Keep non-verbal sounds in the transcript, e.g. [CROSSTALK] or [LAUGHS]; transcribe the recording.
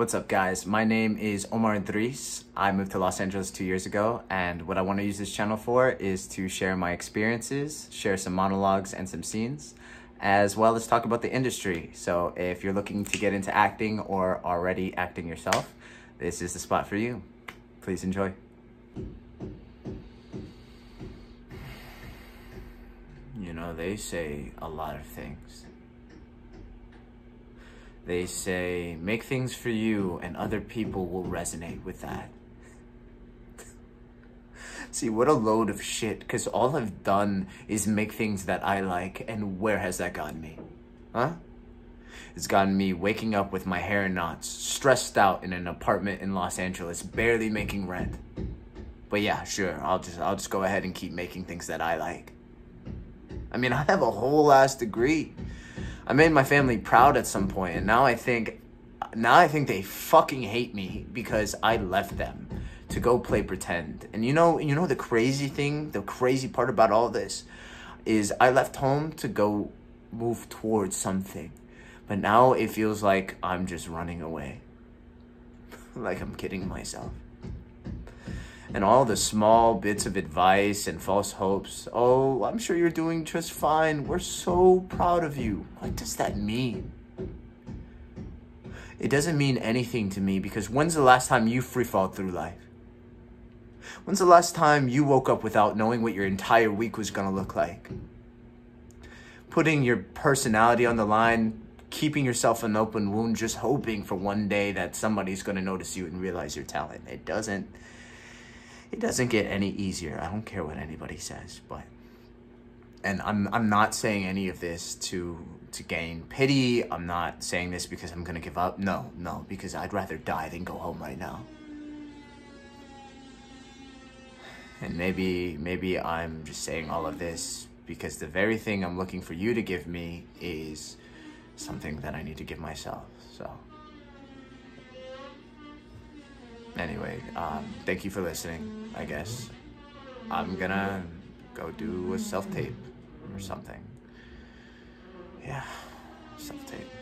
What's up, guys? My name is Omar Idris. I moved to Los Angeles two years ago, and what I want to use this channel for is to share my experiences, share some monologues and some scenes, as well as talk about the industry. So, if you're looking to get into acting or already acting yourself, this is the spot for you. Please enjoy. You know, they say a lot of things. They say, make things for you and other people will resonate with that. [LAUGHS] See, what a load of shit, because all I've done is make things that I like, and where has that gotten me? Huh? It's gotten me waking up with my hair in knots, stressed out in an apartment in Los Angeles, barely making rent. But yeah, sure, I'll just I'll just go ahead and keep making things that I like. I mean, I have a whole ass degree. I made my family proud at some point, and now I think, now I think they fucking hate me because I left them to go play pretend. And you know, you know the crazy thing, the crazy part about all this, is I left home to go move towards something, but now it feels like I'm just running away, [LAUGHS] like I'm kidding myself and all the small bits of advice and false hopes. Oh, I'm sure you're doing just fine. We're so proud of you. What does that mean? It doesn't mean anything to me because when's the last time you free fall through life? When's the last time you woke up without knowing what your entire week was gonna look like? Putting your personality on the line, keeping yourself an open wound, just hoping for one day that somebody's gonna notice you and realize your talent. It doesn't it doesn't get any easier. I don't care what anybody says, but and I'm I'm not saying any of this to to gain pity. I'm not saying this because I'm gonna give up. No, no, because I'd rather die than go home right now. And maybe maybe I'm just saying all of this because the very thing I'm looking for you to give me is something that I need to give myself. So anyway, um, thank you for listening, I guess. I'm gonna go do a self tape or something. Yeah, self tape.